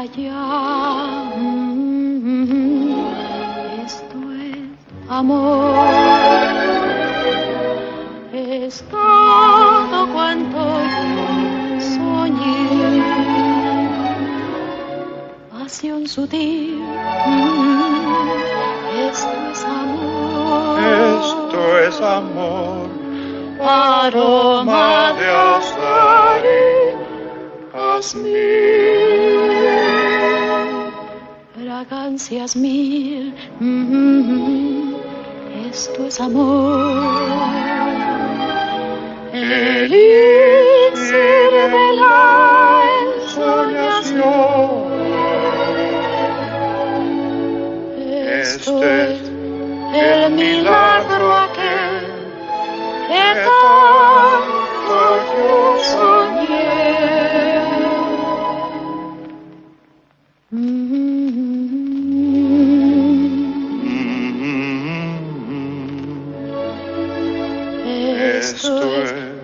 allá. Esto es amor. Es todo cuanto yo soñé. Pasión sutil. Esto es amor. Esto es amor, aroma de azahar y jazmín. Fragancias mil, mm, esto es amor. Elixir de la ensoñación. Esto Este es el milagro aquel que tanto yo soñé. Mm,